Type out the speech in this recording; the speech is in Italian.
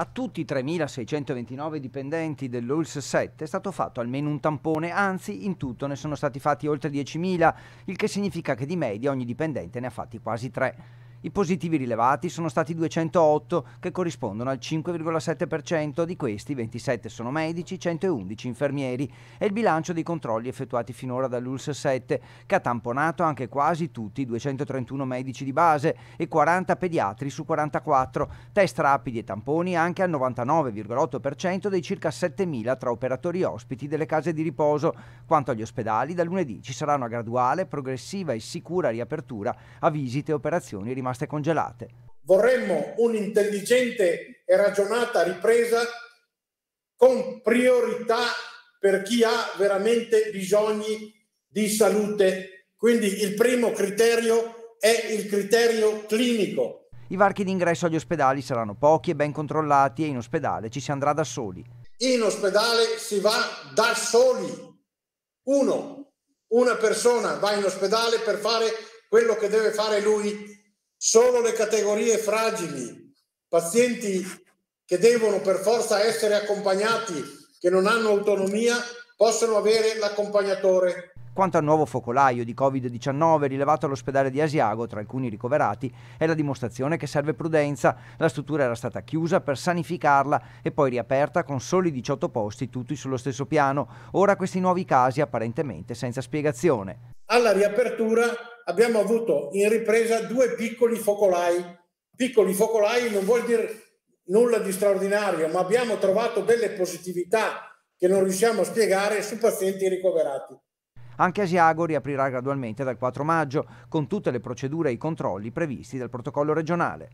A tutti i 3.629 dipendenti dell'ULS 7 è stato fatto almeno un tampone, anzi in tutto ne sono stati fatti oltre 10.000, il che significa che di media ogni dipendente ne ha fatti quasi 3. I positivi rilevati sono stati 208, che corrispondono al 5,7%, di questi 27 sono medici, 111 infermieri. È il bilancio dei controlli effettuati finora dall'ULS 7, che ha tamponato anche quasi tutti i 231 medici di base e 40 pediatri su 44, test rapidi e tamponi anche al 99,8% dei circa 7.000 tra operatori ospiti delle case di riposo. Quanto agli ospedali, da lunedì ci sarà una graduale, progressiva e sicura riapertura a visite e operazioni rimaste rimaste congelate. Vorremmo un'intelligente e ragionata ripresa con priorità per chi ha veramente bisogni di salute. Quindi il primo criterio è il criterio clinico. I varchi d'ingresso agli ospedali saranno pochi e ben controllati e in ospedale ci si andrà da soli. In ospedale si va da soli. Uno, una persona va in ospedale per fare quello che deve fare lui Solo le categorie fragili, pazienti che devono per forza essere accompagnati, che non hanno autonomia, possono avere l'accompagnatore. Quanto al nuovo focolaio di Covid-19 rilevato all'ospedale di Asiago tra alcuni ricoverati, è la dimostrazione che serve prudenza. La struttura era stata chiusa per sanificarla e poi riaperta con soli 18 posti, tutti sullo stesso piano. Ora questi nuovi casi apparentemente senza spiegazione. Alla riapertura abbiamo avuto in ripresa due piccoli focolai. Piccoli focolai non vuol dire nulla di straordinario, ma abbiamo trovato delle positività che non riusciamo a spiegare su pazienti ricoverati. Anche Asiago riaprirà gradualmente dal 4 maggio, con tutte le procedure e i controlli previsti dal protocollo regionale.